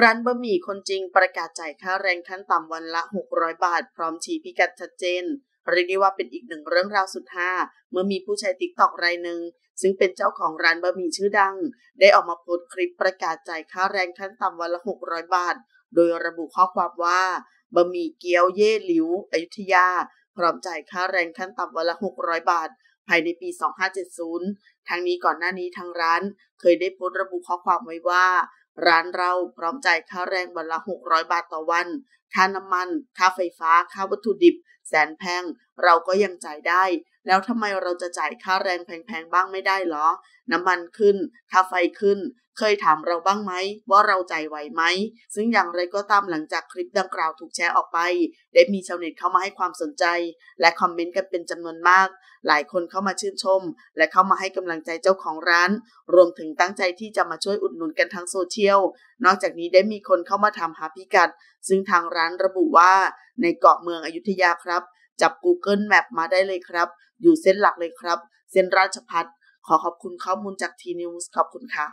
ร้านบะหมี่คนจริงประกาศจ่ายค่าแรงขั้นต่ำวันละ 600 บาท พร้อมชี้พิกัดชัดเจน เรียกได้ว่าเป็นอีกหนึ่งเรื่องราวสุดฮาเมื่อมีผู้ใช้ TikTok รายหนึ่ง ซึ่งเป็นเจ้าของร้านบะหมี่ชื่อดัง ได้ออกมาโพสต์คลิปประกาศจ่ายค่าแรงขั้นต่ำวันละ 600 บาท โดยระบุข้อความว่าบะหมี่เกี๊ยวเย่หลิวอยุธยา พร้อมจ่ายค่าแรงขั้นต่ำวันละ 600 บาท ภายในปี 2570 ทั้งนี้ก่อนหน้านี้ทางร้านเคยได้โพสต์ระบุข้อความไว้ว่า ร้านเราพร้อมจ่ายค่าแรงวันละ 600 บาทต่อวัน ค่าน้ำมัน ค่าไฟฟ้า ค่าวัตถุดิบ แสนแพง เราก็ยังจ่ายได้ แล้วทำไมเราจะจ่ายค่าแรงแพงๆบ้างไม่ได้หรอ น้ำมันขึ้น ค่าไฟขึ้น เคยถามเราบ้างไหม ว่าเราใจไหวไหม ซึ่งอย่างไรก็ตามหลังจากคลิปดังกล่าวถูกแชร์ออกไป ได้มีชาวเน็ตเข้ามาให้ความสนใจ และคอมเมนต์กันเป็นจำนวนมาก หลายคนเข้ามาชื่นชม และเข้ามาให้กำลังใจเจ้าของร้าน รวมถึงตั้งใจที่จะมาช่วยอุดหนุนกันทั้งโซเชียล นอกจากนี้ได้มีคนเข้ามาถามหาพิกัด ซึ่งทางร้านระบุว่าในเกาะเมืองอยุธยาครับ จับ Google Map มาได้เลยครับ อยู่เส้นหลักเลยครับ เส้นราชพัฒขอขอบคุณข้อมูลจากทีนิวส์ขอบคุณค่ะ